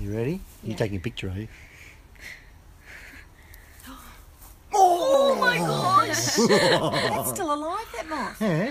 You ready? Yeah. You're taking a picture, are you? Oh my gosh! That's still alive, that moth. Yeah,